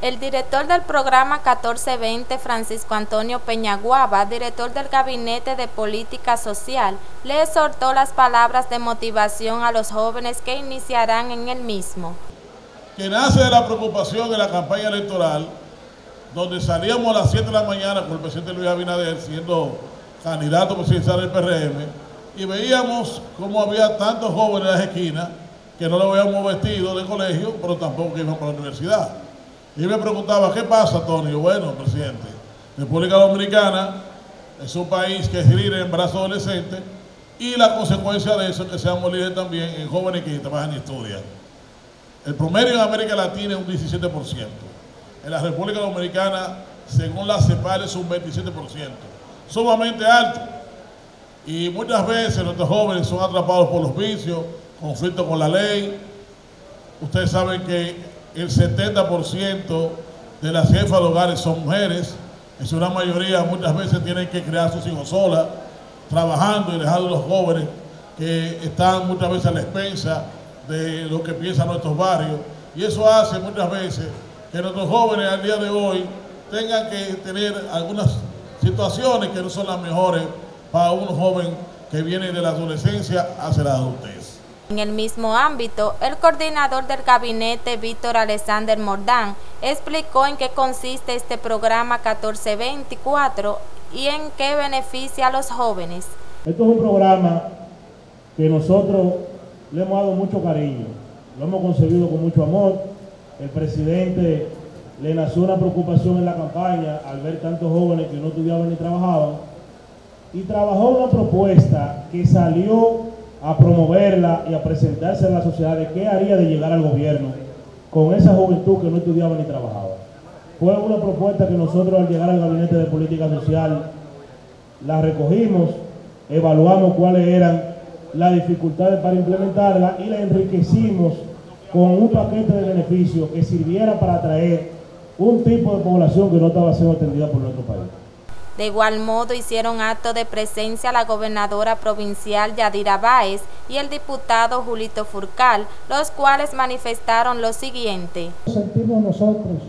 El director del programa 1420, Francisco Antonio Peñaguaba, director del Gabinete de Política Social, le exhortó las palabras de motivación a los jóvenes que iniciarán en el mismo. Que nace de la preocupación de la campaña electoral, donde salíamos a las 7 de la mañana con el presidente Luis Abinader siendo candidato presidencial del PRM, y veíamos cómo había tantos jóvenes en las esquinas que no lo habíamos vestido de colegio, pero tampoco iban para la universidad. Y me preguntaba, ¿qué pasa, Tony? Bueno, presidente, República Dominicana es un país que es en brazos adolescentes y la consecuencia de eso es que seamos líderes también en jóvenes que trabajan y estudian. El promedio en América Latina es un 17%. En la República Dominicana, según la CEPAL, es un 27%. Sumamente alto. Y muchas veces nuestros jóvenes son atrapados por los vicios, conflictos con la ley. Ustedes saben que el 70% de las jefas de hogares son mujeres, en su gran mayoría muchas veces tienen que criar a sus hijos solas, trabajando y dejando a los jóvenes que están muchas veces a la expensa de lo que piensan nuestros barrios. Y eso hace muchas veces que nuestros jóvenes al día de hoy tengan que tener algunas situaciones que no son las mejores para un joven que viene de la adolescencia hacia la adultez. En el mismo ámbito, el coordinador del gabinete, Víctor Alexander Mordán, explicó en qué consiste este programa 1424 y en qué beneficia a los jóvenes. Esto es un programa que nosotros le hemos dado mucho cariño, lo hemos concebido con mucho amor. El presidente le nació una preocupación en la campaña al ver tantos jóvenes que no estudiaban ni trabajaban y trabajó una propuesta que salió a promoverla y a presentarse a la sociedad de qué haría de llegar al gobierno con esa juventud que no estudiaba ni trabajaba. Fue una propuesta que nosotros al llegar al Gabinete de Política Social la recogimos, evaluamos cuáles eran las dificultades para implementarla y la enriquecimos con un paquete de beneficios que sirviera para atraer un tipo de población que no estaba siendo atendida por nuestro país. De igual modo hicieron acto de presencia la gobernadora provincial Yadira Báez y el diputado Julito Furcal, los cuales manifestaron lo siguiente. Sentimos nosotros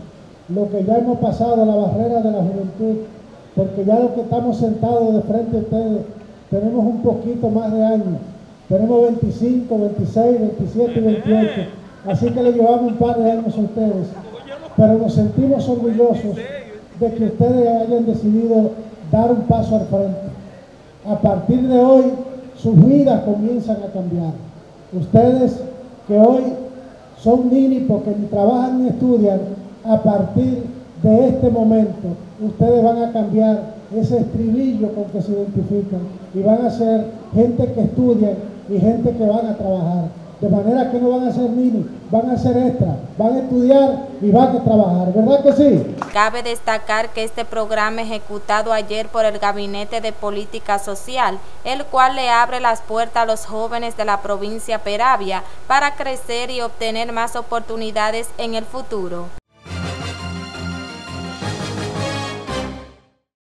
lo que ya hemos pasado, la barrera de la juventud, porque ya lo que estamos sentados de frente a ustedes, tenemos un poquito más de años. Tenemos 25, 26, 27 y 28. Así que le llevamos un par de años a ustedes. Pero nos sentimos orgullosos de que ustedes hayan decidido dar un paso al frente. A partir de hoy, sus vidas comienzan a cambiar. Ustedes que hoy son mini porque ni trabajan ni estudian, a partir de este momento, ustedes van a cambiar ese estribillo con que se identifican y van a ser gente que estudia y gente que van a trabajar. De manera que no van a ser mini, van a ser extra, van a estudiar y van a trabajar, ¿verdad que sí? Cabe destacar que este programa ejecutado ayer por el Gabinete de Política Social, el cual le abre las puertas a los jóvenes de la provincia Peravia para crecer y obtener más oportunidades en el futuro.